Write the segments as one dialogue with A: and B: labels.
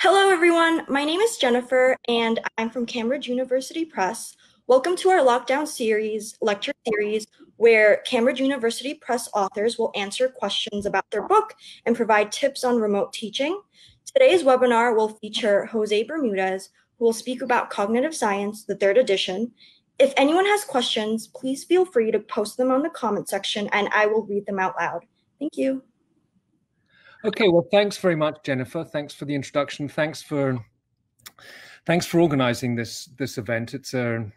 A: Hello, everyone. My name is Jennifer, and I'm from Cambridge University Press. Welcome to our lockdown series, lecture series, where Cambridge University Press authors will answer questions about their book and provide tips on remote teaching. Today's webinar will feature José Bermúdez, who will speak about cognitive science, the third edition. If anyone has questions, please feel free to post them on the comment section and I will read them out loud. Thank you.
B: Okay, well, thanks very much, Jennifer. Thanks for the introduction. Thanks for thanks for organizing this this event. It's a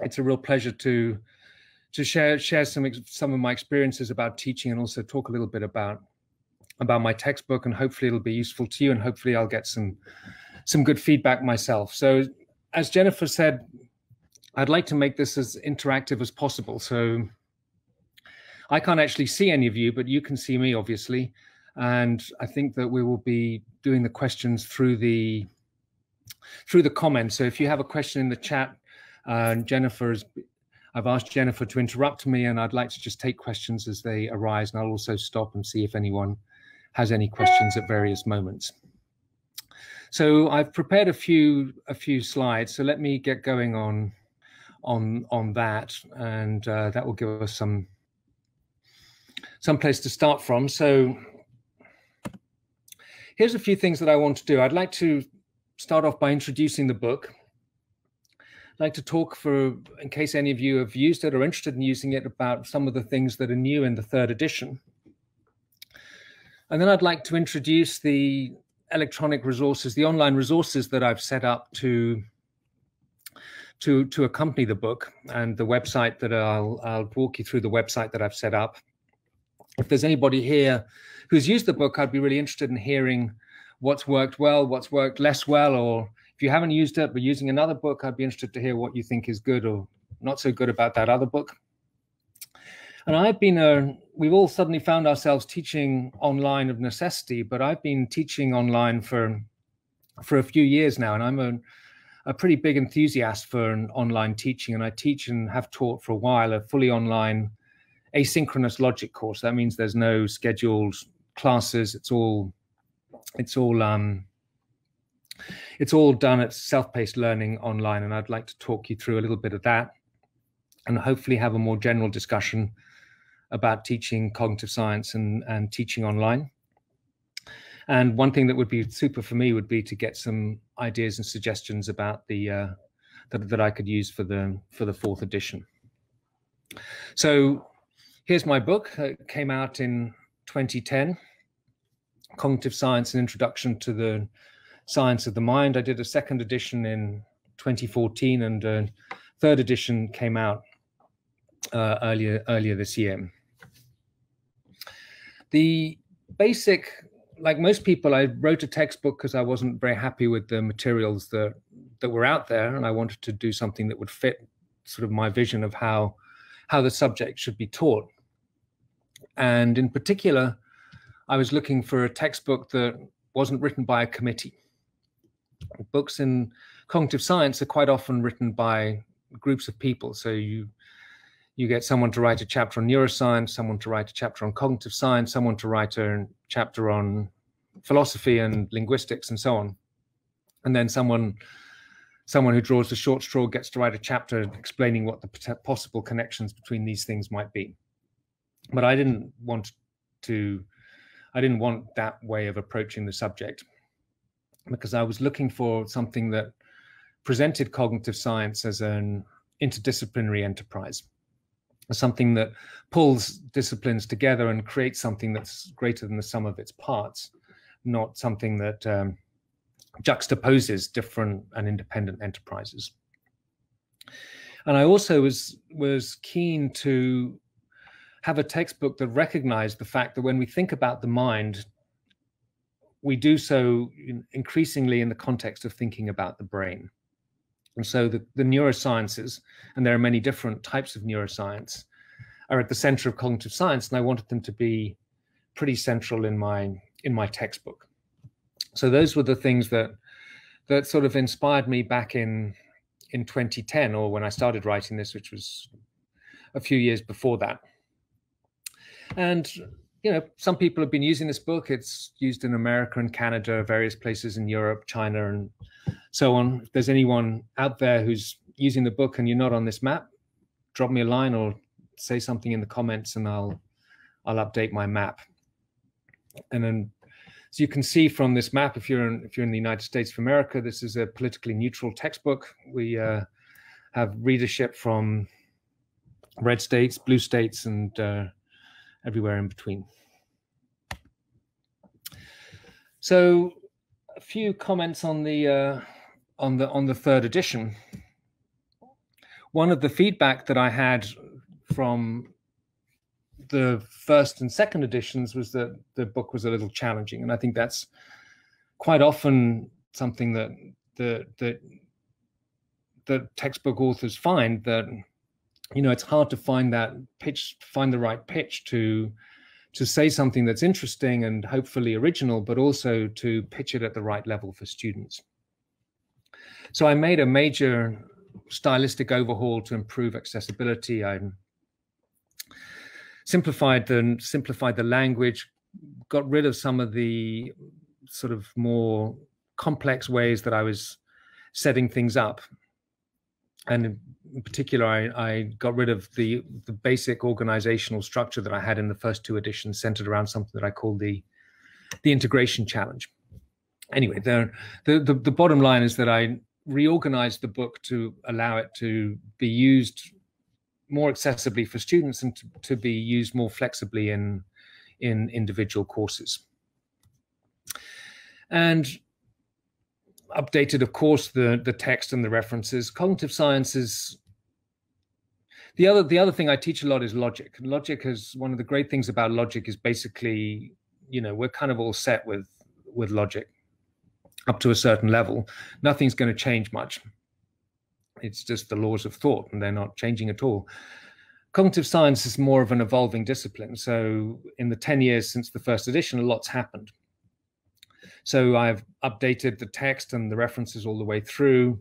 B: it's a real pleasure to to share share some some of my experiences about teaching and also talk a little bit about about my textbook and hopefully it'll be useful to you and hopefully I'll get some some good feedback myself. So as Jennifer said, I'd like to make this as interactive as possible. So I can't actually see any of you, but you can see me obviously. And I think that we will be doing the questions through the through the comments. So if you have a question in the chat, uh, Jennifer's I've asked Jennifer to interrupt me, and I'd like to just take questions as they arise, and I'll also stop and see if anyone has any questions at various moments. So I've prepared a few a few slides. So let me get going on on on that, and uh, that will give us some some place to start from. So here's a few things that I want to do. I'd like to start off by introducing the book. I'd like to talk for, in case any of you have used it or interested in using it, about some of the things that are new in the third edition. And then I'd like to introduce the electronic resources, the online resources that I've set up to to to accompany the book and the website that I'll I'll walk you through the website that I've set up. If there's anybody here who's used the book, I'd be really interested in hearing what's worked well, what's worked less well, or if you haven't used it but using another book, I'd be interested to hear what you think is good or not so good about that other book. And I've been a, we've all suddenly found ourselves teaching online of necessity, but I've been teaching online for for a few years now, and I'm a a pretty big enthusiast for an online teaching, and I teach and have taught for a while a fully online asynchronous logic course. That means there's no scheduled classes. It's all it's all um, it's all done at self-paced learning online, and I'd like to talk you through a little bit of that, and hopefully have a more general discussion about teaching cognitive science and and teaching online. And one thing that would be super for me would be to get some ideas and suggestions about the uh, that that I could use for the for the fourth edition. So here's my book. It came out in 2010 Cognitive Science An Introduction to the Science of the Mind. I did a second edition in 2014, and a third edition came out uh, earlier earlier this year. The basic, like most people, I wrote a textbook because I wasn't very happy with the materials that that were out there, and I wanted to do something that would fit sort of my vision of how how the subject should be taught. And in particular, I was looking for a textbook that wasn't written by a committee. Books in cognitive science are quite often written by groups of people. So you you get someone to write a chapter on neuroscience, someone to write a chapter on cognitive science, someone to write a chapter on philosophy and linguistics and so on. And then someone someone who draws the short straw gets to write a chapter explaining what the possible connections between these things might be. But I didn't want to I didn't want that way of approaching the subject because I was looking for something that presented cognitive science as an interdisciplinary enterprise, something that pulls disciplines together and creates something that's greater than the sum of its parts, not something that um, juxtaposes different and independent enterprises. And I also was was keen to have a textbook that recognized the fact that when we think about the mind, we do so increasingly in the context of thinking about the brain. And so the, the neurosciences, and there are many different types of neuroscience, are at the center of cognitive science, and I wanted them to be pretty central in my in my textbook. So those were the things that that sort of inspired me back in in 2010, or when I started writing this, which was a few years before that. And you know, some people have been using this book. It's used in America and Canada, various places in Europe, China, and so on. If there's anyone out there who's using the book and you're not on this map, drop me a line or say something in the comments, and I'll I'll update my map. And then, as you can see from this map, if you're in, if you're in the United States of America, this is a politically neutral textbook. We uh, have readership from red states, blue states, and uh, everywhere in between. So a few comments on the uh, on the on the third edition. One of the feedback that I had from the first and second editions was that the book was a little challenging, and I think that's quite often something that the that the textbook authors find that you know it's hard to find that pitch find the right pitch to to say something that's interesting and hopefully original but also to pitch it at the right level for students. So i made a major stylistic overhaul to improve accessibility. I simplified the simplified the language got rid of some of the sort of more complex ways that i was setting things up and in particular, I, I, got rid of the the basic organizational structure that I had in the first two editions, centered around something that I called the the integration challenge. Anyway, the the the, the bottom line is that I reorganized the book to allow it to be used more accessibly for students and to, to be used more flexibly in in individual courses. And updated, of course, the the text and the references. Cognitive sciences. The other the other thing I teach a lot is logic. Logic is one of the great things about logic is basically, you know, we're kind of all set with with logic up to a certain level. Nothing's going to change much. It's just the laws of thought, and they're not changing at all. Cognitive science is more of an evolving discipline. So, in the 10 years since the first edition, a lot's happened. So I've updated the text and the references all the way through.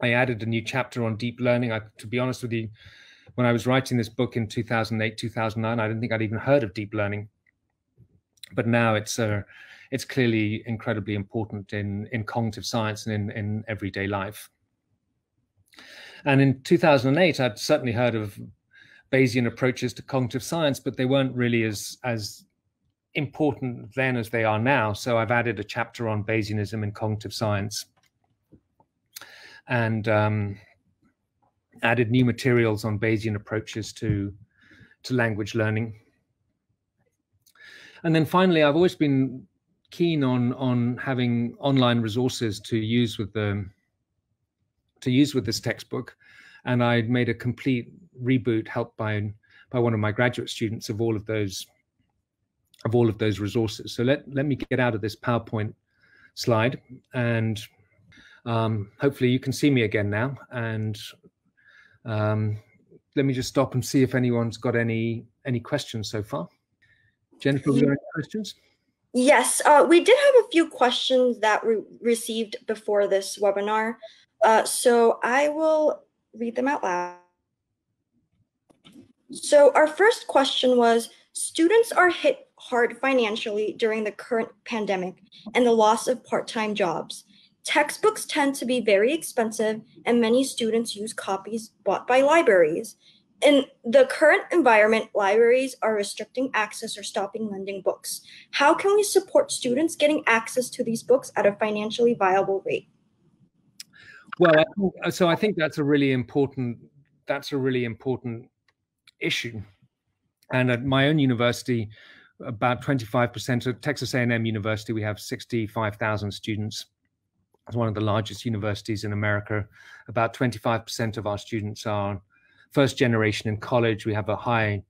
B: I added a new chapter on deep learning. I, to be honest with you, when I was writing this book in 2008, 2009, I didn't think I'd even heard of deep learning. But now it's uh, it's clearly incredibly important in, in cognitive science and in, in everyday life. And in 2008, I'd certainly heard of Bayesian approaches to cognitive science, but they weren't really as as important then as they are now. So I've added a chapter on Bayesianism in cognitive science and um, added new materials on Bayesian approaches to, to language learning. And then finally, I've always been keen on on having online resources to use with the to use with this textbook, and I made a complete reboot helped by by one of my graduate students of all of those of all of those resources. So let, let me get out of this PowerPoint slide and um, hopefully you can see me again now. And um, let me just stop and see if anyone's got any any questions so far. Jennifer, any questions?
A: Yes, uh, we did have a few questions that we received before this webinar. Uh, so I will read them out loud. So our first question was, students are hit hard financially during the current pandemic and the loss of part time jobs. Textbooks tend to be very expensive, and many students use copies bought by libraries. In the current environment, libraries are restricting access or stopping lending books. How can we support students getting access to these books at a financially viable rate?
B: Well, uh, so I think that's a really important that's a really important issue. And at my own university, about 25% of Texas A&M University. We have 65,000 students. It's one of the largest universities in America. About 25% of our students are first generation in college. We have a high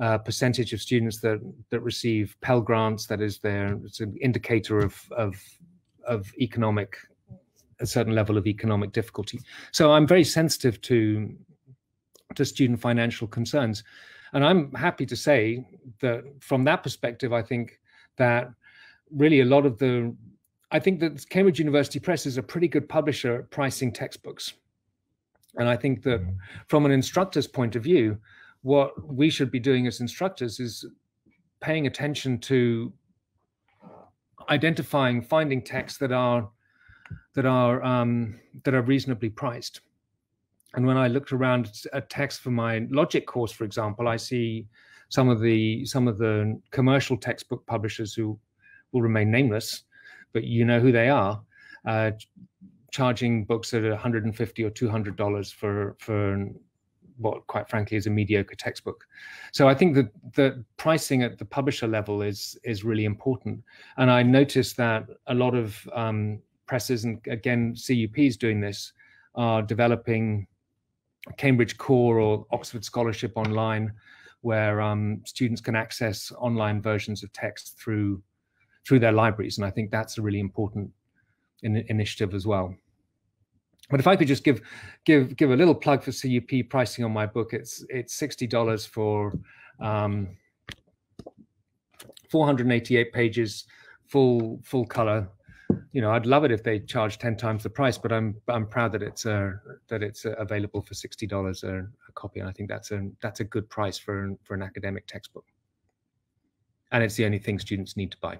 B: uh, percentage of students that that receive Pell grants. That is, their it's an indicator of of of economic a certain level of economic difficulty. So I'm very sensitive to to student financial concerns. And I'm happy to say that from that perspective, I think that really a lot of the, I think that Cambridge University Press is a pretty good publisher at pricing textbooks. And I think that from an instructor's point of view, what we should be doing as instructors is paying attention to identifying, finding texts that are that are um, that are reasonably priced. And when I looked around at text for my logic course, for example, I see some of the some of the commercial textbook publishers who will remain nameless, but you know who they are, uh, charging books at 150 or 200 dollars for for what quite frankly is a mediocre textbook. So I think that the pricing at the publisher level is is really important. And I noticed that a lot of um, presses and again CUPs doing this are developing Cambridge Core or Oxford Scholarship Online, where um, students can access online versions of text through through their libraries. And I think that's a really important in initiative as well. But if I could just give give give a little plug for CUP pricing on my book, it's it's sixty dollars for um, 488 pages, full full color. You know, I'd love it if they charge ten times the price, but I'm I'm proud that it's uh, that it's uh, available for sixty dollars a, a, copy, and I think that's a that's a good price for for an academic textbook. And it's the only thing students need to buy.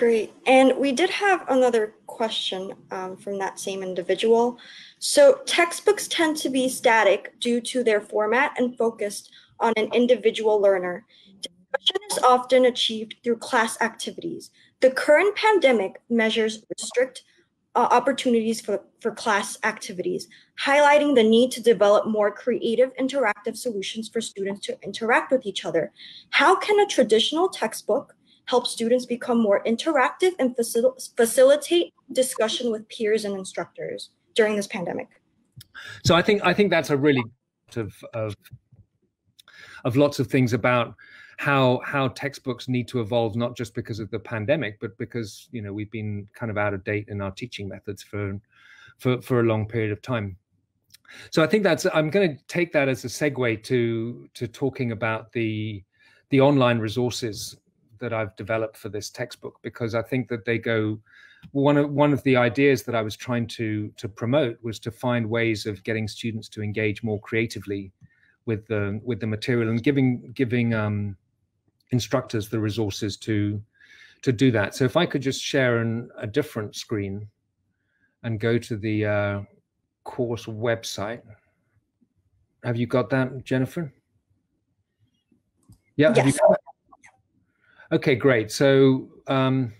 A: Great. And we did have another question um, from that same individual. So textbooks tend to be static due to their format and focused on an individual learner. Discussion is often achieved through class activities. The current pandemic measures restrict uh, opportunities for, for class activities, highlighting the need to develop more creative interactive solutions for students to interact with each other. How can a traditional textbook help students become more interactive and facil facilitate discussion with peers and instructors during this pandemic?
B: So I think I think that's a really of of, of lots of things about how how textbooks need to evolve not just because of the pandemic but because you know we've been kind of out of date in our teaching methods for for for a long period of time. So i think that's i'm going to take that as a segue to to talking about the the online resources that I've developed for this textbook because I think that they go one of one of the ideas that I was trying to to promote was to find ways of getting students to engage more creatively with the with the material and giving giving um, instructors the resources to to do that. So if I could just share an, a different screen and go to the uh, course website. Have you got that, Jennifer? Yeah.
A: Yes.
B: Okay, great. So, um,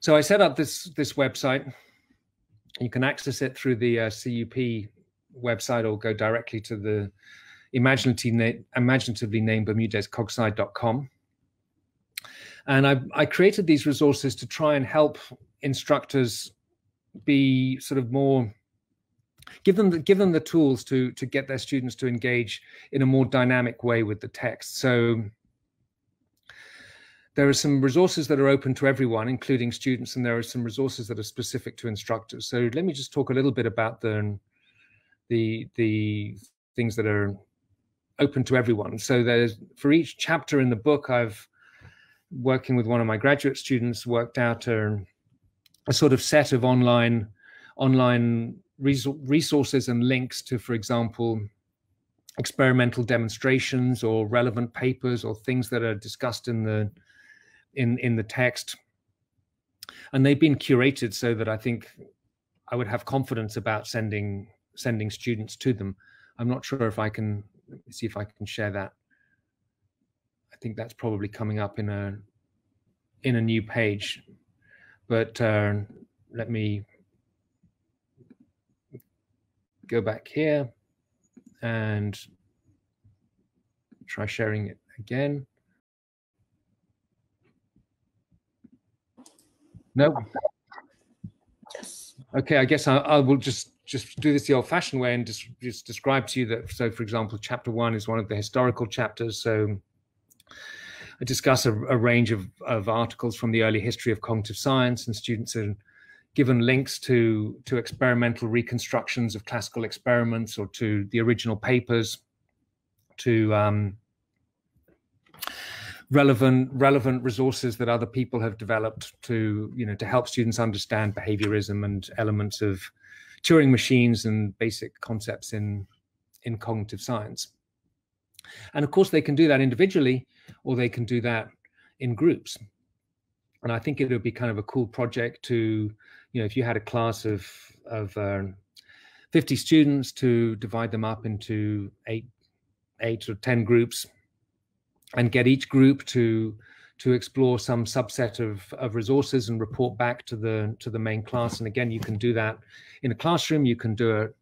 B: so I set up this this website. You can access it through the uh, CUP website or go directly to the imaginatively, imaginatively named bermudezcogsci.com. And I, I created these resources to try and help instructors be sort of more give them the, give them the tools to to get their students to engage in a more dynamic way with the text so there are some resources that are open to everyone including students and there are some resources that are specific to instructors so let me just talk a little bit about the the the things that are open to everyone. So there's for each chapter in the book i've working with one of my graduate students worked out a, a sort of set of online online resources and links to, for example, experimental demonstrations or relevant papers or things that are discussed in the in in the text. And they've been curated so that i think i would have confidence about sending sending students to them. I'm not sure if i can see if i can share that i think that's probably coming up in a in a new page but uh, let me go back here and try sharing it again. No.
A: Yes.
B: Okay, I guess I, I, will just just do this the old-fashioned way and just just describe to you that. So, for example, chapter one is one of the historical chapters. So, I discuss a, a range of, of articles from the early history of cognitive science, and students are given links to to experimental reconstructions of classical experiments or to the original papers, to um, relevant relevant resources that other people have developed to you know to help students understand behaviorism and elements of Turing machines and basic concepts in, in cognitive science. And of course, they can do that individually, or they can do that in groups. And I think it would be kind of a cool project to, you know, if you had a class of of uh, 50 students to divide them up into eight eight or 10 groups and get each group to to explore some subset of, of resources and report back to the to the main class. And again, you can do that in a classroom. You can do it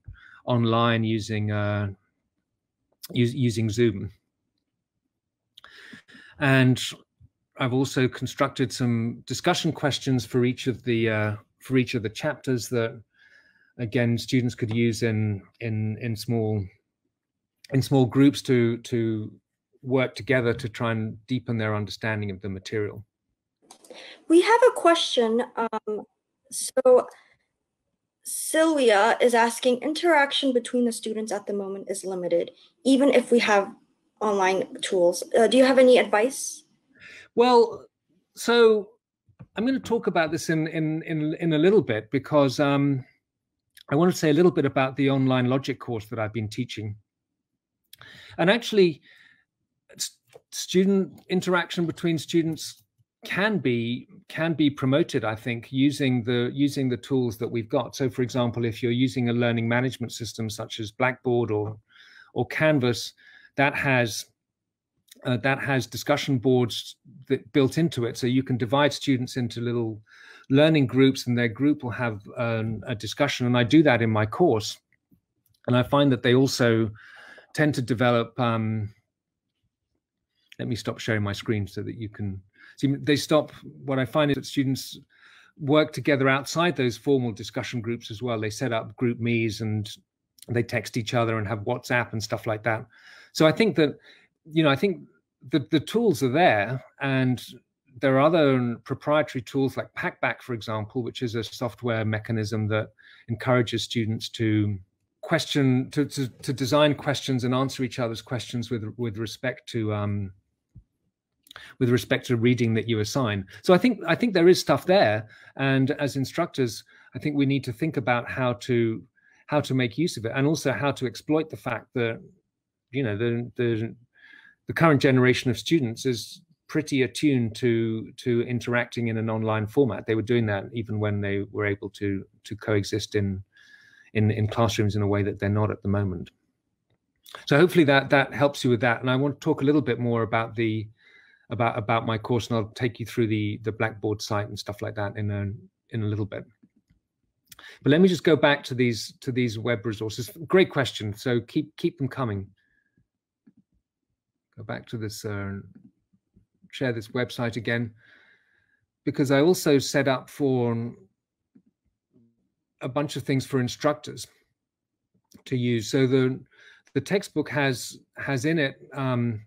B: online using uh, using Zoom. And I've also constructed some discussion questions for each of the uh, for each of the chapters that again students could use in in in small in small groups to to work together to try and deepen their understanding of the material.
A: We have a question. Um, so Sylvia is asking interaction between the students at the moment is limited, even if we have online tools. Uh, do you have any advice?
B: Well, so I'm going to talk about this in in in, in a little bit because um, I want to say a little bit about the online logic course that I've been teaching. And actually, student interaction between students can be can be promoted i think using the using the tools that we've got. So for example if you're using a learning management system such as blackboard or or canvas that has uh, that has discussion boards that built into it. So you can divide students into little learning groups and their group will have um, a discussion. And i do that in my course. And i find that they also tend to develop um, let me stop sharing my screen so that you can see. They stop what i find is that students work together outside those formal discussion groups as well. They set up GroupMe's and they text each other and have whatsapp and stuff like that. So i think that you know i think the, the tools are there and there are other proprietary tools like packback for example which is a software mechanism that encourages students to question to, to, to design questions and answer each other's questions with with respect to um, with respect to reading that you assign. So I think I think there is stuff there, and as instructors, I think we need to think about how to how to make use of it, and also how to exploit the fact that you know the the the current generation of students is pretty attuned to to interacting in an online format. They were doing that even when they were able to to coexist in in in classrooms in a way that they're not at the moment. So hopefully that that helps you with that. And I want to talk a little bit more about the about about my course, and I'll take you through the the Blackboard site and stuff like that in a in a little bit. But let me just go back to these to these web resources. Great question. So keep keep them coming. Go back to this. Uh, share this website again, because I also set up for a bunch of things for instructors to use. So the the textbook has has in it um,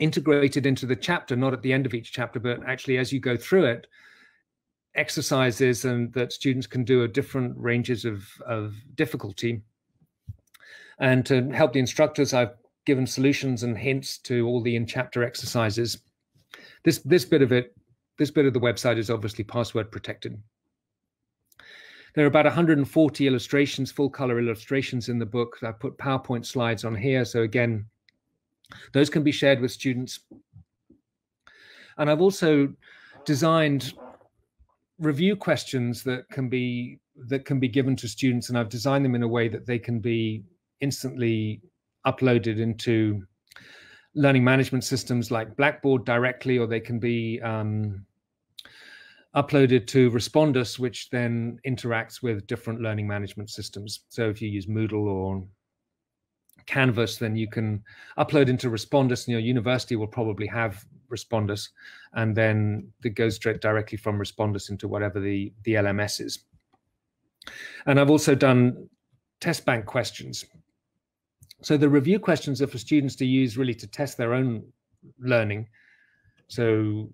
B: integrated into the chapter, not at the end of each chapter, but actually as you go through it, exercises and that students can do at different ranges of, of difficulty. And to help the instructors, I've given solutions and hints to all the in-chapter exercises. This this bit of it, this bit of the website is obviously password protected. There are about 140 illustrations, full color illustrations in the book. I put PowerPoint slides on here. So again, those can be shared with students. And I've also designed review questions that can be that can be given to students, and I've designed them in a way that they can be instantly uploaded into learning management systems like Blackboard directly, or they can be um, uploaded to Respondus, which then interacts with different learning management systems. So if you use Moodle or Canvas, then you can upload into Respondus, and your university will probably have Respondus, and then it goes straight directly from Respondus into whatever the the LMS is. And I've also done test bank questions. So the review questions are for students to use really to test their own learning. So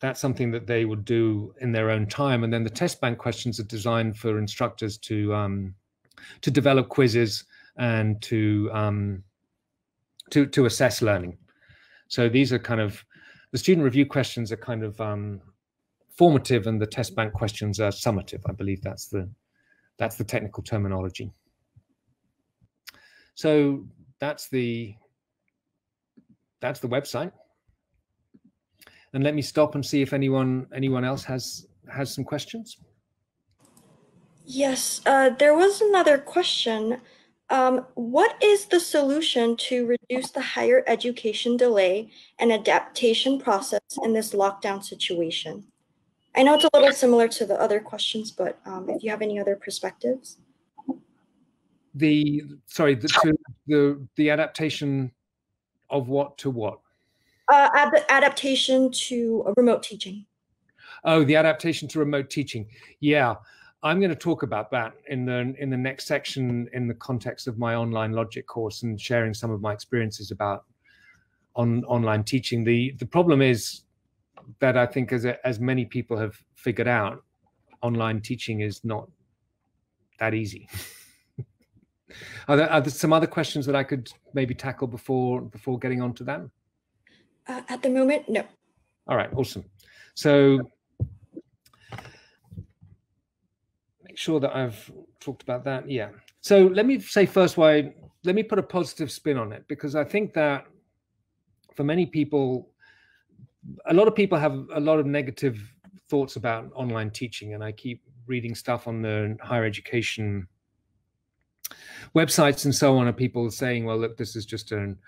B: that's something that they would do in their own time. And then the test bank questions are designed for instructors to um, to develop quizzes and to um, to to assess learning. So these are kind of the student review questions are kind of um, formative, and the test bank questions are summative. I believe that's the That's the technical terminology. So that's the that's the website. And let me stop and see if anyone anyone else has has some questions.
A: Yes, uh, there was another question. Um, what is the solution to reduce the higher education delay and adaptation process in this lockdown situation? I know it's a little similar to the other questions, but um, if you have any other perspectives.
B: The sorry, the to, the the adaptation of what to what?
A: Uh, ad- adaptation to remote teaching.
B: Oh, the adaptation to remote teaching. Yeah, I'm going to talk about that in the in the next section in the context of my online logic course and sharing some of my experiences about on online teaching. The the problem is that I think as as many people have figured out, online teaching is not that easy. are, there, are there some other questions that I could maybe tackle before before getting on to that?
A: Uh, at the moment, no.
B: All right, awesome. So sure that I've talked about that. Yeah. So let me say first why, let me put a positive spin on it because I think that for many people, a lot of people have a lot of negative thoughts about online teaching. And I keep reading stuff on the higher education websites and so on, and people saying, well, look, this is just an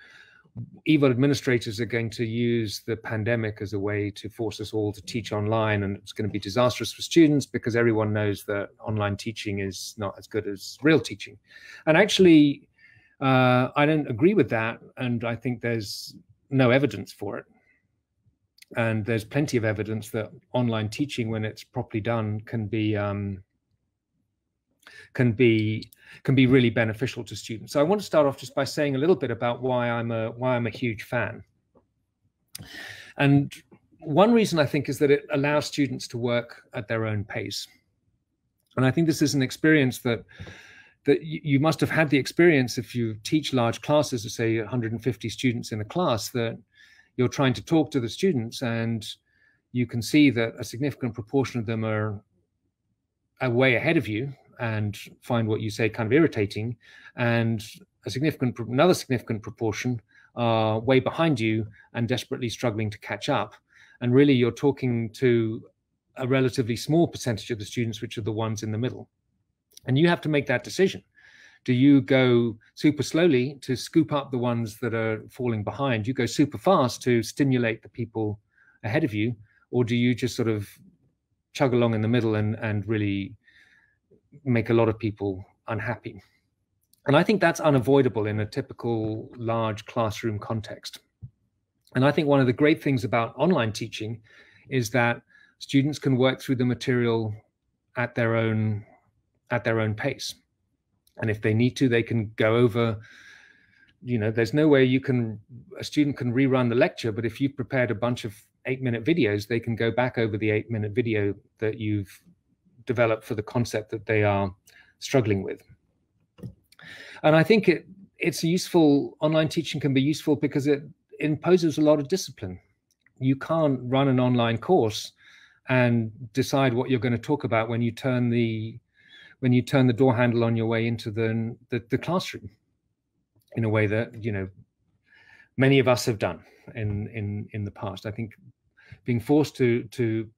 B: evil administrators are going to use the pandemic as a way to force us all to teach online and it's going to be disastrous for students because everyone knows that online teaching is not as good as real teaching. And actually uh, i don't agree with that and i think there's no evidence for it. And there's plenty of evidence that online teaching when it's properly done can be um, can be can be really beneficial to students. So I want to start off just by saying a little bit about why I'm a why I'm a huge fan. And one reason I think is that it allows students to work at their own pace. And I think this is an experience that that you must have had the experience if you teach large classes of say 150 students in a class that you're trying to talk to the students and you can see that a significant proportion of them are, are way ahead of you and find what you say kind of irritating, and a significant another significant proportion are way behind you and desperately struggling to catch up. And really, you're talking to a relatively small percentage of the students, which are the ones in the middle. And you have to make that decision. Do you go super slowly to scoop up the ones that are falling behind? You go super fast to stimulate the people ahead of you, or do you just sort of chug along in the middle and and really make a lot of people unhappy. And I think that's unavoidable in a typical large classroom context. And I think one of the great things about online teaching is that students can work through the material at their own at their own pace. And if they need to, they can go over, you know, there's no way you can a student can rerun the lecture, but if you've prepared a bunch of eight minute videos, they can go back over the eight minute video that you've develop for the concept that they are struggling with. And I think it it's useful. Online teaching can be useful because it imposes a lot of discipline. You can't run an online course and decide what you're going to talk about when you turn the when you turn the door handle on your way into the, the, the classroom in a way that you know many of us have done in in in the past. I think being forced to to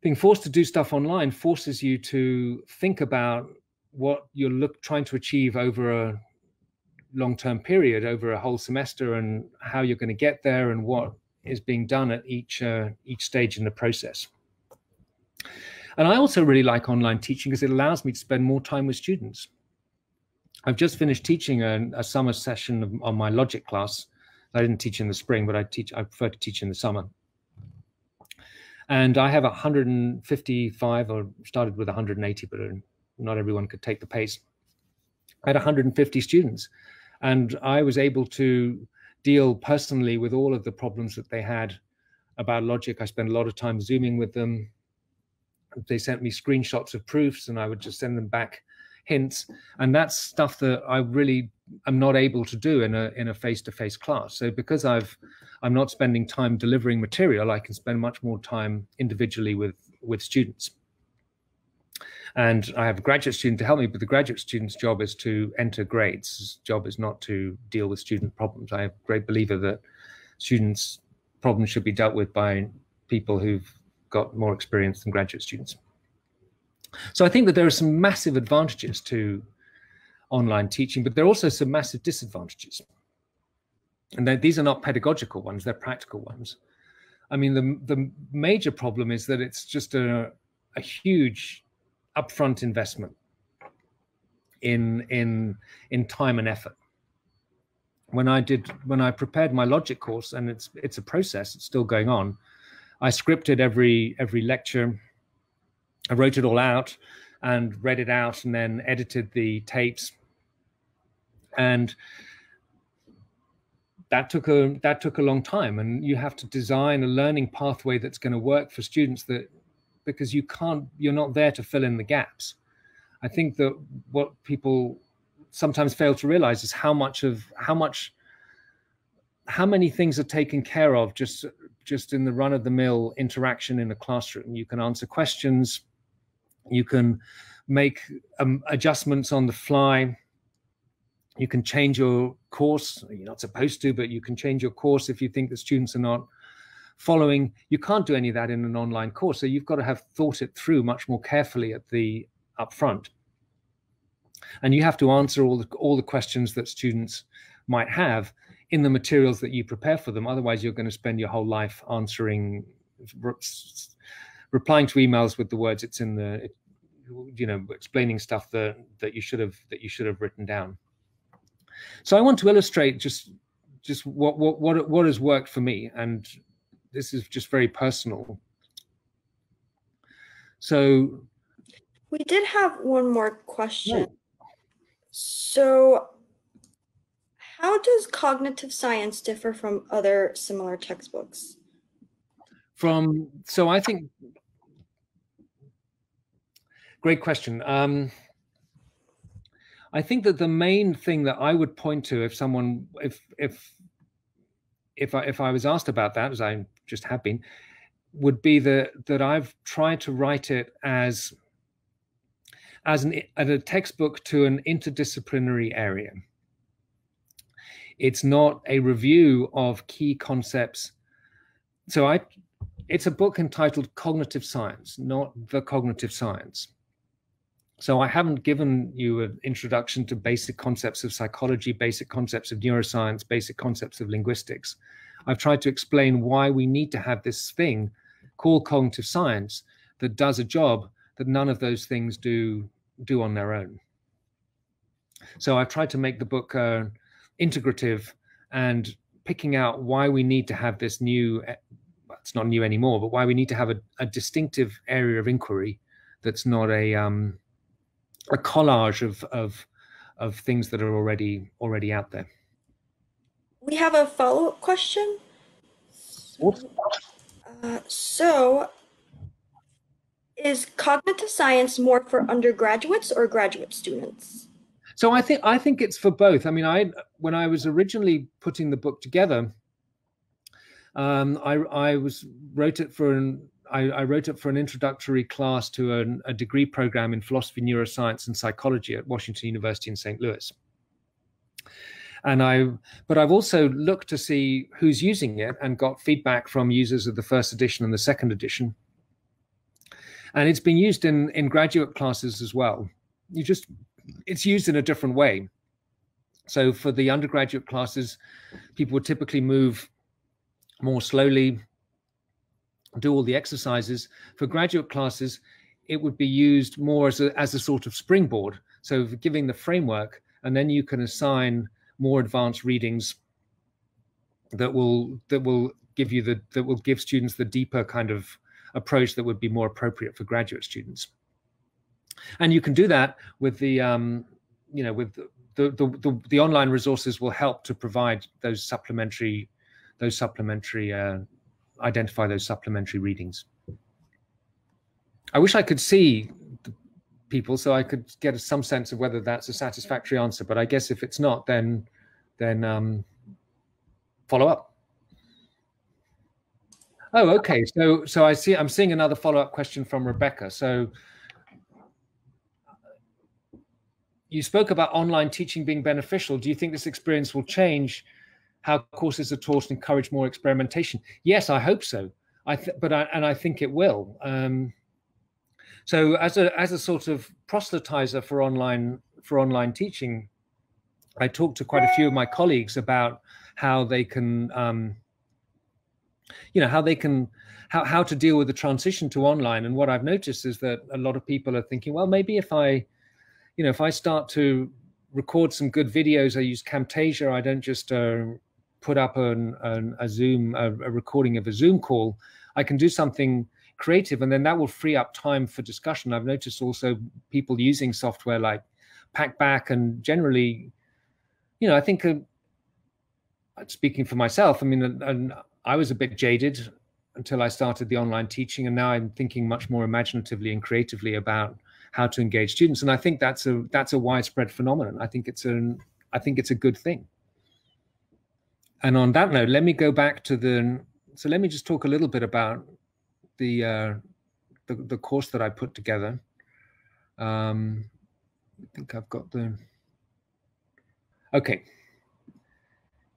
B: being forced to do stuff online forces you to think about what you're look, trying to achieve over a long-term period, over a whole semester, and how you're going to get there, and what is being done at each uh, each stage in the process. And I also really like online teaching because it allows me to spend more time with students. I've just finished teaching a, a summer session on my logic class. I didn't teach in the spring, but I teach. I prefer to teach in the summer and I have 155 or started with 180, but uh, not everyone could take the pace. I had 150 students, and I was able to deal personally with all of the problems that they had about logic. I spent a lot of time zooming with them. They sent me screenshots of proofs, and I would just send them back hints. And that's stuff that I really am not able to do in a in a face-to-face class. So because I've I'm not spending time delivering material, I can spend much more time individually with with students. And I have a graduate student to help me, but the graduate student's job is to enter grades. His job is not to deal with student problems. I am a great believer that students' problems should be dealt with by people who've got more experience than graduate students. So I think that there are some massive advantages to online teaching, but there are also some massive disadvantages. And these are not pedagogical ones, they're practical ones. I mean, the, the major problem is that it's just a, a huge upfront investment in, in, in time and effort. When I did, when I prepared my logic course, and it's, it's a process, it's still going on, I scripted every, every lecture, I wrote it all out and read it out and then edited the tapes. And that took a that took a long time. And you have to design a learning pathway that's going to work for students that because you can't you're not there to fill in the gaps. I think that what people sometimes fail to realize is how much of how much how many things are taken care of just just in the run of the mill interaction in a classroom. You can answer questions you can make um, adjustments on the fly. You can change your course. You're not supposed to but you can change your course if you think the students are not following. You can't do any of that in an online course so you've got to have thought it through much more carefully at the upfront and you have to answer all the all the questions that students might have in the materials that you prepare for them. Otherwise you're going to spend your whole life answering replying to emails with the words it's in the you know explaining stuff that that you should have that you should have written down so I want to illustrate just just what what what what has worked for me, and this is just very personal. So
A: we did have one more question. Oh. So how does cognitive science differ from other similar textbooks?
B: From so I think great question. Um, I think that the main thing that I would point to if someone if if if I if I was asked about that, as I just have been, would be that that I've tried to write it as as an as a textbook to an interdisciplinary area. It's not a review of key concepts. So I it's a book entitled Cognitive Science, not the cognitive science. So I haven't given you an introduction to basic concepts of psychology, basic concepts of neuroscience, basic concepts of linguistics. I've tried to explain why we need to have this thing called cognitive science that does a job that none of those things do do on their own. So I've tried to make the book uh, integrative and picking out why we need to have this new, it's not new anymore, but why we need to have a, a distinctive area of inquiry that's not a um, a collage of of of things that are already already out there.
A: We have a follow up question. Uh, so, is cognitive science more for undergraduates or graduate students?
B: So I think I think it's for both. I mean, I when I was originally putting the book together, um, I I was wrote it for an I, I, wrote it for an introductory class to an, a degree program in philosophy, neuroscience, and psychology at Washington University in St. Louis. And I, but I've also looked to see who's using it and got feedback from users of the first edition and the second edition. And it's been used in in graduate classes as well. You just, it's used in a different way. So for the undergraduate classes, people would typically move more slowly do all the exercises. For graduate classes, it would be used more as a, as a sort of springboard. So giving the framework, and then you can assign more advanced readings that will that will give you the that will give students the deeper kind of approach that would be more appropriate for graduate students. And you can do that with the um, you know with the the, the, the online resources will help to provide those supplementary those supplementary uh, identify those supplementary readings. I wish I could see people so I could get some sense of whether that's a satisfactory answer. But I guess if it's not, then then um, follow up. Oh, okay. So so I see I'm seeing another follow up question from Rebecca. So you spoke about online teaching being beneficial. Do you think this experience will change how courses are taught encourage more experimentation? Yes, I hope so. I but I, and I think it will. Um, so as a as a sort of proselytizer for online for online teaching, I talked to quite a few of my colleagues about how they can, um, you know, how they can how how to deal with the transition to online. And what I've noticed is that a lot of people are thinking, well, maybe if I you know, if I start to record some good videos, I use Camtasia. I don't just uh, put up an, an, a Zoom, a, a, recording of a Zoom call. I can do something creative, and then that will free up time for discussion. I've noticed also people using software like Packback, and generally, you know, I think. Uh, speaking for myself, I mean, and I was a bit jaded until I started the online teaching, and now I'm thinking much more imaginatively and creatively about how to engage students and i think that's a that's a widespread phenomenon i think it's an i think it's a good thing and on that note let me go back to the so let me just talk a little bit about the uh the, the course that i put together um i think i've got the okay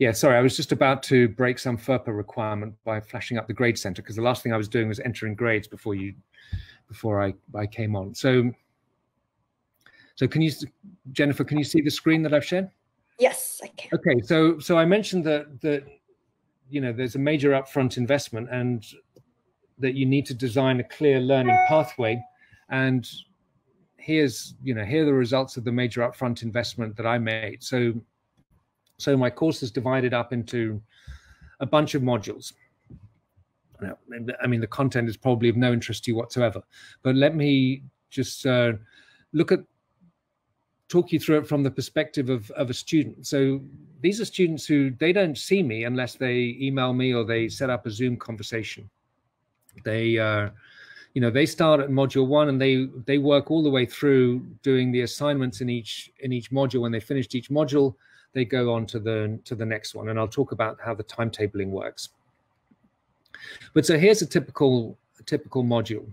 B: yeah, sorry, I was just about to break some FERPA requirement by flashing up the grade center because the last thing I was doing was entering grades before you before I, I came on. So, so can you, Jennifer, can you see the screen that I've shared?
A: Yes, I can.
B: Okay, so so I mentioned that that you know there's a major upfront investment and that you need to design a clear learning pathway, and here's you know here are the results of the major upfront investment that I made. So so my course is divided up into a bunch of modules. Now, I mean, the content is probably of no interest to you whatsoever. But let me just uh, look at, talk you through it from the perspective of, of a student. So these are students who they don't see me unless they email me or they set up a Zoom conversation. They, uh, you know, they start at module one and they they work all the way through doing the assignments in each in each module. When they finished each module, they go on to the to the next one, and I'll talk about how the timetabling works. But so here's a typical, a typical module.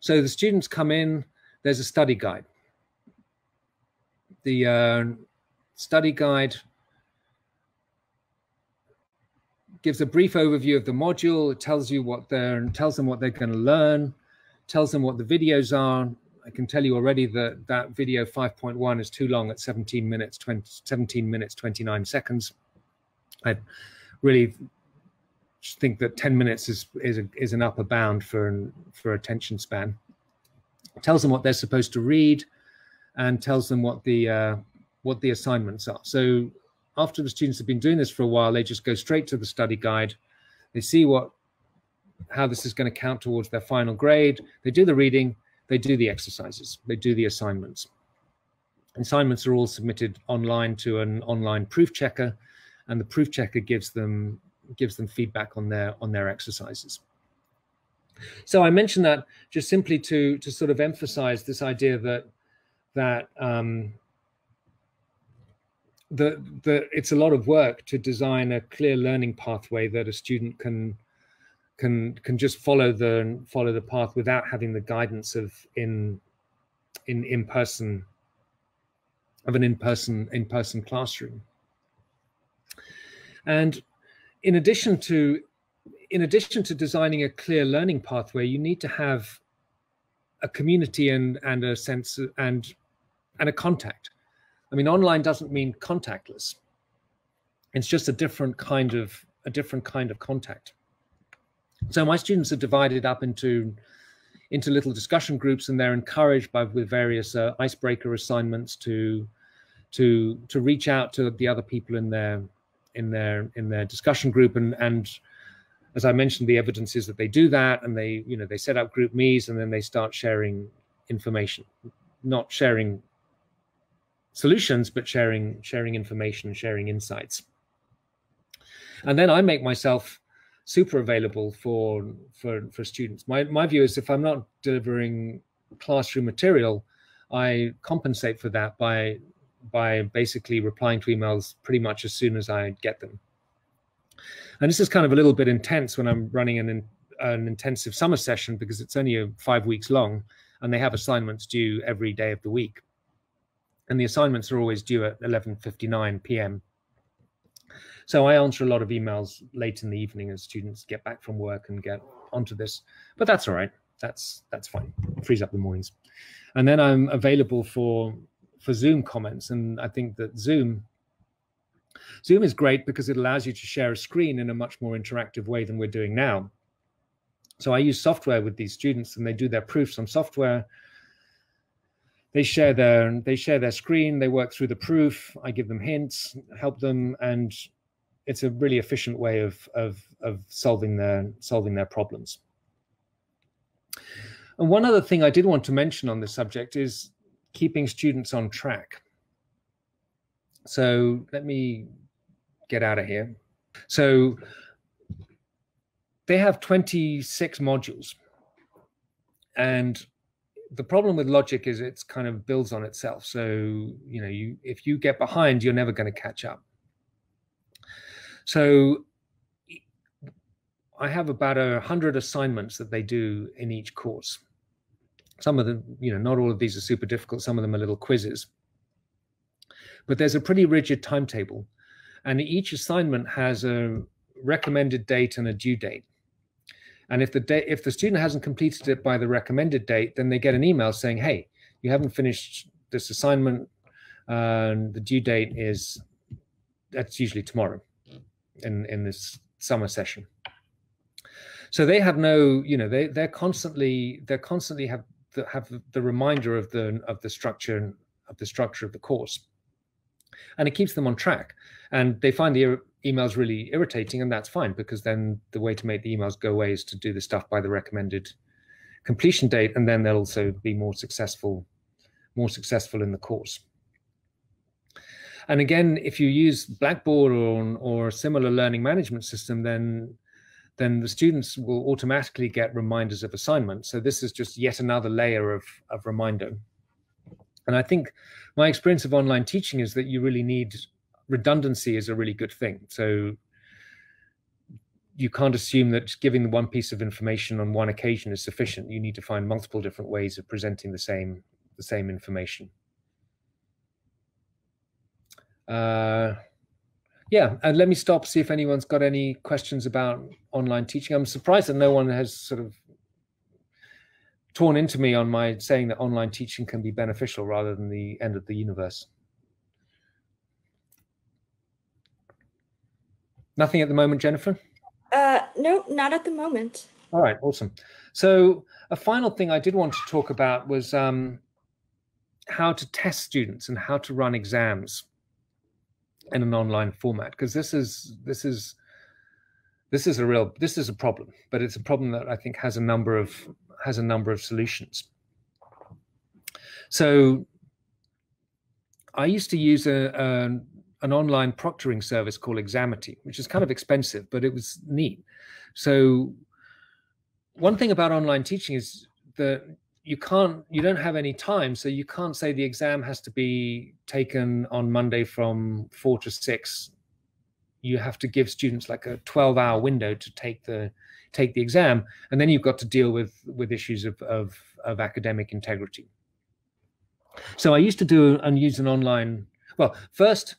B: So the students come in, there's a study guide. The uh, study guide gives a brief overview of the module. It tells you what they're, tells them what they're going to learn, tells them what the videos are. I can tell you already that that video 5.1 is too long at 17 minutes, 20, 17 minutes, 29 seconds. I really think that 10 minutes is is, a, is an upper bound for an, for attention span. tells them what they're supposed to read, and tells them what the uh, what the assignments are. So after the students have been doing this for a while, they just go straight to the study guide. They see what how this is going to count towards their final grade. They do the reading, they do the exercises, they do the assignments. Assignments are all submitted online to an online proof checker, and the proof checker gives them gives them feedback on their on their exercises. So I mentioned that just simply to to sort of emphasize this idea that that um, that that it's a lot of work to design a clear learning pathway that a student can can can just follow the follow the path without having the guidance of in in in person of an in person in person classroom. And in addition to in addition to designing a clear learning pathway, you need to have a community and and a sense of, and and a contact. I mean, online doesn't mean contactless. It's just a different kind of a different kind of contact. So my students are divided up into into little discussion groups, and they're encouraged by with various uh, icebreaker assignments to to to reach out to the other people in their in their in their discussion group and and as I mentioned, the evidence is that they do that, and they, you know, they set up GroupMe's, and then they start sharing information, not sharing solutions, but sharing sharing information, sharing insights. And then I make myself super available for for for students. My my view is if I'm not delivering classroom material, I compensate for that by by basically replying to emails pretty much as soon as I get them. And this is kind of a little bit intense when I'm running an, an intensive summer session because it's only five weeks long. and they have assignments due every day of the week. And the assignments are always due at 11:59 p.m. So I answer a lot of emails late in the evening as students get back from work and get onto this. But that's all right. That's that's fine. It frees up the mornings. And then I'm available for for Zoom comments. And I think that Zoom Zoom is great because it allows you to share a screen in a much more interactive way than we're doing now. So I use software with these students and they do their proofs on software. They share their they share their screen, they work through the proof, I give them hints, help them, and it's a really efficient way of of of solving their solving their problems. And one other thing I did want to mention on this subject is keeping students on track. So let me get out of here. So they have 26 modules. And the problem with logic is it's kind of builds on itself. So, you know, you if you get behind, you're never going to catch up. So I have about a hundred assignments that they do in each course. Some of them, you know, not all of these are super difficult. Some of them are little quizzes. But there's a pretty rigid timetable. And each assignment has a recommended date and a due date. And if the day, if the student hasn't completed it by the recommended date, then they get an email saying, "Hey, you haven't finished this assignment, and the due date is that's usually tomorrow, in in this summer session." So they have no, you know, they they're constantly they're constantly have the, have the reminder of the of the structure of the structure of the course, and it keeps them on track. And they find the emails really irritating, and that's fine because then the way to make the emails go away is to do the stuff by the recommended completion date, and then they'll also be more successful, more successful in the course. And again, if you use Blackboard or or a similar learning management system, then then the students will automatically get reminders of assignments. So this is just yet another layer of, of reminder. And I think my experience of online teaching is that you really need redundancy is a really good thing. So you can't assume that giving the one piece of information on one occasion is sufficient. You need to find multiple different ways of presenting the same the same information. Uh, yeah, and let me stop see if anyone's got any questions about online teaching. I'm surprised that no one has sort of torn into me on my saying that online teaching can be beneficial rather than the end of the universe. Nothing at the moment, Jennifer?
A: Uh, no, not at the moment.
B: All right, awesome. So a final thing I did want to talk about was um, how to test students and how to run exams in an online format because this is this is this is a real this is a problem but it's a problem that i think has a number of has a number of solutions so i used to use a, a an online proctoring service called examity which is kind of expensive but it was neat. So one thing about online teaching is that you can't you don't have any time so you can't say the exam has to be taken on monday from 4 to 6 you have to give students like a 12 hour window to take the take the exam and then you've got to deal with with issues of of, of academic integrity. So i used to do and use an online well first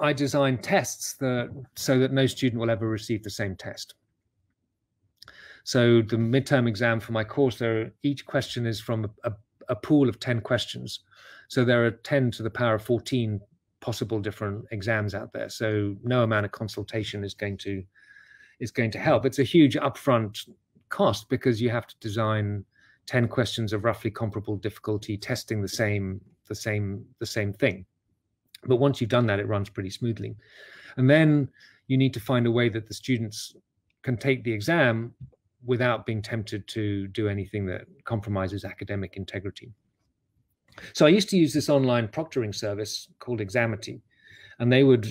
B: i design tests that so that no student will ever receive the same test so the midterm exam for my course, there each question is from a, a, pool of 10 questions. So there are 10 to the power of 14 possible different exams out there. So no amount of consultation is going to is going to help. It's a huge upfront cost because you have to design 10 questions of roughly comparable difficulty testing the same the same the same thing. But once you've done that, it runs pretty smoothly. And then you need to find a way that the students can take the exam without being tempted to do anything that compromises academic integrity. So I used to use this online proctoring service called Examity, and they would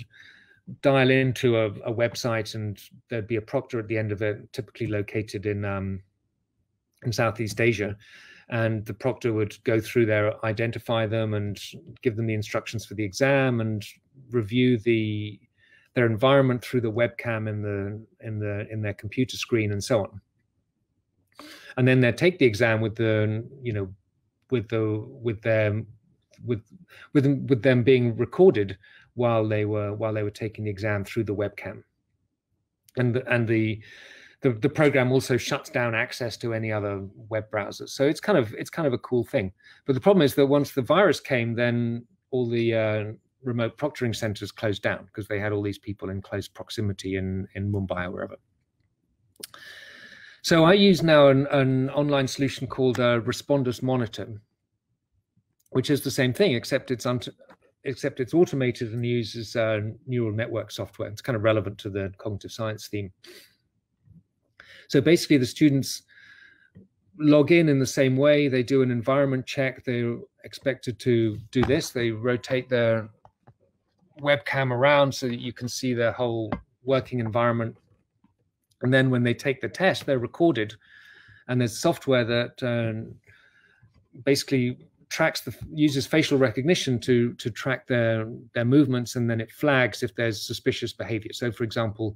B: dial into a, a website, and there'd be a proctor at the end of it, typically located in um, in Southeast Asia, and the proctor would go through there, identify them, and give them the instructions for the exam, and review the their environment through the webcam in the in the in their computer screen, and so on. and then they take the exam with the you know with the with them with with them, with them being recorded while they were while they were taking the exam through the webcam and the, and the the, the program also shuts down access to any other web browsers so it's kind of it's kind of a cool thing but the problem is that once the virus came then all the uh, remote proctoring centers closed down because they had all these people in close proximity in in mumbai or wherever so I use now an, an online solution called uh, Respondus Monitor, which is the same thing, except it's except it's automated and uses uh, neural network software. It's kind of relevant to the cognitive science theme. So basically, the students log in in the same way. They do an environment check. They're expected to do this. They rotate their webcam around so that you can see their whole working environment and then when they take the test, they're recorded, and there's software that um, basically tracks the uses facial recognition to to track their their movements, and then it flags if there's suspicious behavior. So, for example,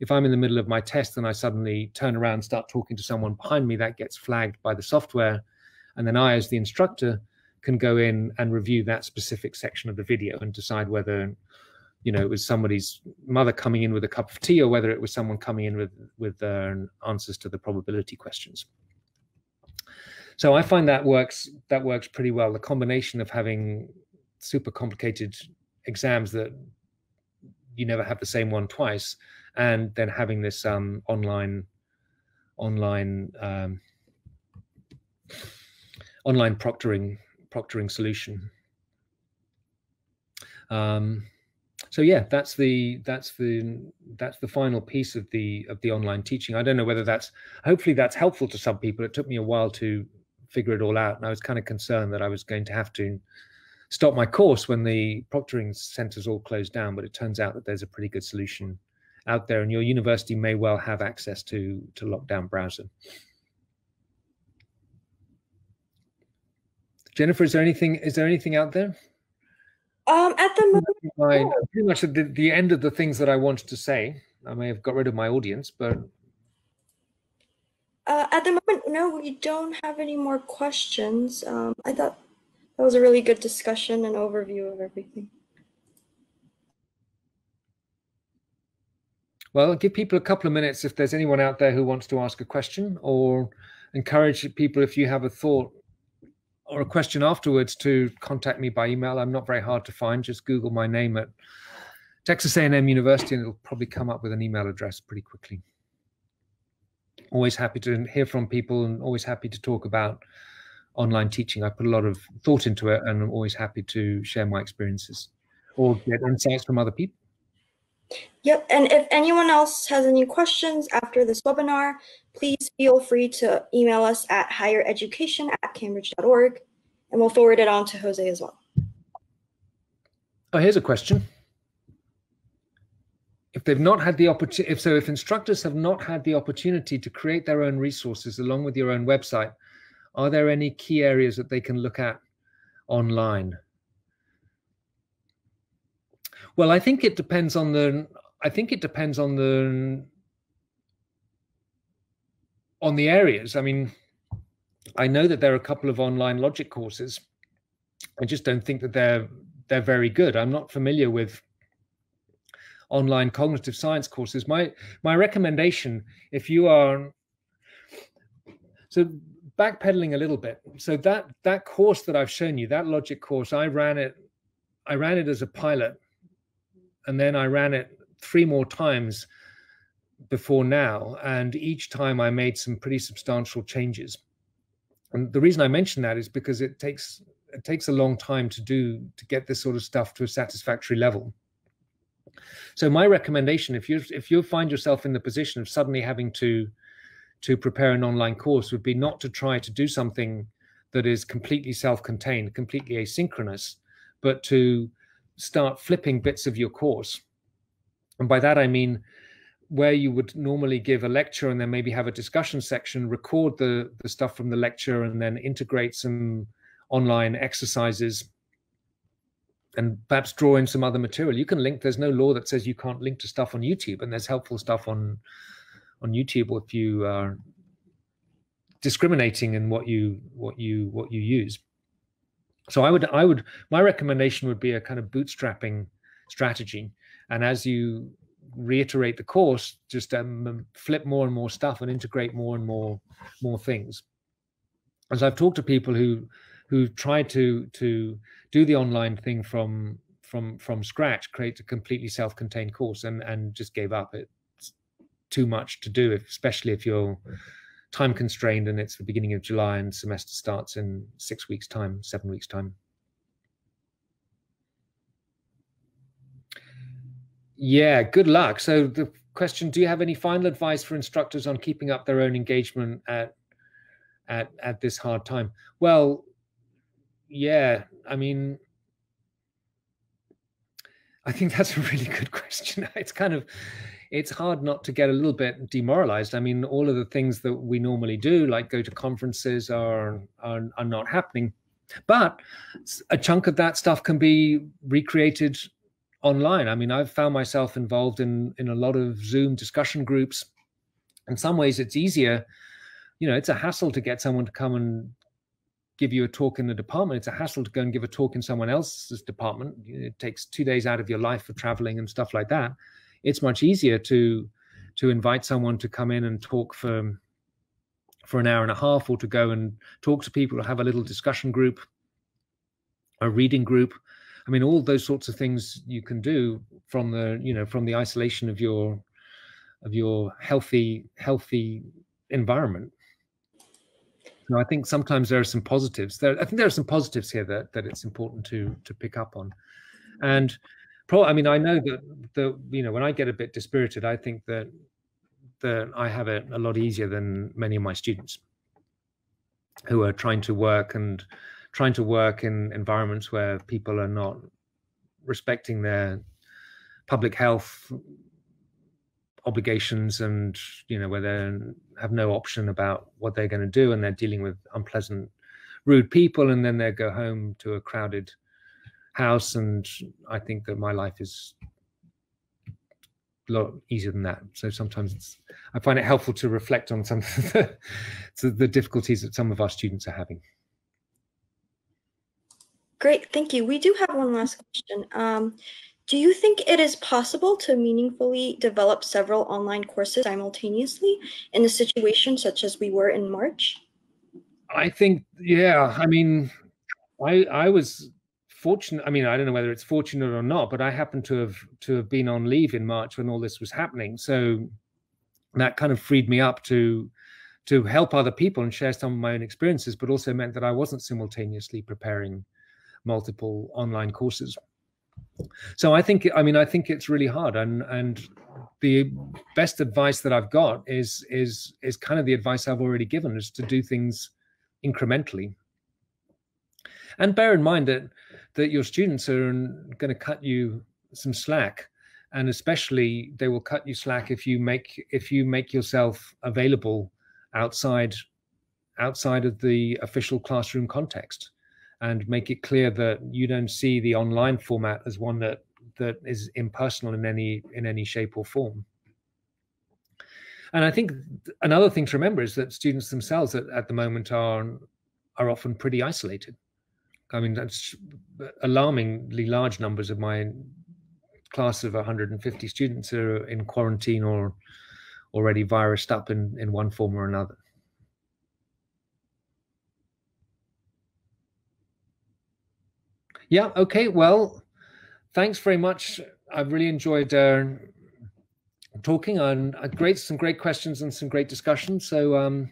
B: if I'm in the middle of my test and I suddenly turn around and start talking to someone behind me, that gets flagged by the software, and then I, as the instructor, can go in and review that specific section of the video and decide whether you know it was somebody's mother coming in with a cup of tea or whether it was someone coming in with with uh, answers to the probability questions. So i find that works that works pretty well. The combination of having super complicated exams that you never have the same one twice and then having this um, online online um, online proctoring proctoring solution. Um, so yeah that's the that's the that's the final piece of the of the online teaching. I don't know whether that's hopefully that's helpful to some people. It took me a while to figure it all out and i was kind of concerned that i was going to have to stop my course when the proctoring centers all closed down but it turns out that there's a pretty good solution out there and your university may well have access to to lockdown browser jennifer is there anything is there anything out there
A: um, at the moment,
B: my, pretty much the, the end of the things that I wanted to say. I may have got rid of my audience, but
A: uh, at the moment, no, we don't have any more questions. Um, I thought that was a really good discussion and overview of everything.
B: Well, give people a couple of minutes if there's anyone out there who wants to ask a question or encourage people if you have a thought or a question afterwards to contact me by email. I'm not very hard to find. Just Google my name at Texas A&M University, and it'll probably come up with an email address pretty quickly. Always happy to hear from people, and always happy to talk about online teaching. I put a lot of thought into it, and I'm always happy to share my experiences or get insights from other people.
A: Yep, and if anyone else has any questions after this webinar, please feel free to email us at highereducation at cambridge.org, and we'll forward it on to José as well.
B: Oh, here's a question. If they've not had the opportunity, if so, if instructors have not had the opportunity to create their own resources along with your own website, are there any key areas that they can look at online? Well, I think it depends on the. I think it depends on the on the areas. I mean, I know that there are a couple of online logic courses. I just don't think that they're they're very good. I'm not familiar with online cognitive science courses. My my recommendation, if you are so backpedaling a little bit, so that that course that I've shown you, that logic course, I ran it, I ran it as a pilot and then I ran it three more times before now, and each time I made some pretty substantial changes. And the reason I mention that is because it takes it takes a long time to do to get this sort of stuff to a satisfactory level. So my recommendation, if you if you find yourself in the position of suddenly having to to prepare an online course, would be not to try to do something that is completely self-contained, completely asynchronous, but to start flipping bits of your course. And by that, I mean where you would normally give a lecture and then maybe have a discussion section, record the, the stuff from the lecture and then integrate some online exercises and perhaps draw in some other material. You can link, there's no law that says you can't link to stuff on YouTube and there's helpful stuff on on YouTube if you are discriminating in what you what you what you use. So I would I would my recommendation would be a kind of bootstrapping strategy, and as you reiterate the course, just um, flip more and more stuff and integrate more and more more things. As I've talked to people who who tried to to do the online thing from from from scratch, create a completely self-contained course, and and just gave up. It's too much to do, especially if you're time constrained and it's the beginning of July and semester starts in six weeks time, seven weeks time. Yeah, good luck. So the question, do you have any final advice for instructors on keeping up their own engagement at at at this hard time? Well, yeah, I mean I think that's a really good question. It's kind of it's hard not to get a little bit demoralized. I mean, all of the things that we normally do, like go to conferences, are are, are not happening. But a chunk of that stuff can be recreated online. I mean, I've found myself involved in in a lot of Zoom discussion groups. In some ways, it's easier. You know, it's a hassle to get someone to come and give you a talk in the department. It's a hassle to go and give a talk in someone else's department. It takes two days out of your life for traveling and stuff like that it's much easier to to invite someone to come in and talk for for an hour and a half or to go and talk to people or have a little discussion group a reading group. I mean all those sorts of things you can do from the you know from the isolation of your of your healthy healthy environment. I think sometimes there are some positives. There, I think there are some positives here that that it's important to to pick up on, and pro i mean i know that the you know when i get a bit dispirited i think that that i have it a lot easier than many of my students who are trying to work and trying to work in environments where people are not respecting their public health obligations and you know where they have no option about what they're going to do and they're dealing with unpleasant rude people and then they go home to a crowded house, and I think that my life is a lot easier than that. So sometimes it's, I find it helpful to reflect on some of the, the difficulties that some of our students are having.
A: Great, thank you. We do have one last question. Um, do you think it is possible to meaningfully develop several online courses simultaneously in a situation such as we were in March?
B: I think, yeah. I mean, I I was fortunate i mean i don't know whether it's fortunate or not but i happened to have to have been on leave in march when all this was happening. So that kind of freed me up to to help other people and share some of my own experiences but also meant that i wasn't simultaneously preparing multiple online courses. So i think i mean i think it's really hard. And and the best advice that i've got is is is kind of the advice i've already given is to do things incrementally. And bear in mind that that your students are going to cut you some slack. And especially they will cut you slack if you make if you make yourself available outside outside of the official classroom context. And make it clear that you don't see the online format as one that that is impersonal in any in any shape or form. And i think another thing to remember is that students themselves at, at the moment are are often pretty isolated I mean, that's alarmingly large numbers of my class of 150 students are in quarantine or already virused up in, in one form or another. Yeah, okay, well, thanks very much. I've really enjoyed uh, talking on uh, great, some great questions and some great discussion. So um,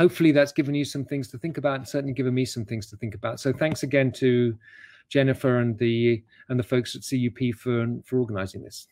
B: hopefully that's given you some things to think about and certainly given me some things to think about. So thanks again to Jennifer and the and the folks at CUP for for organizing this.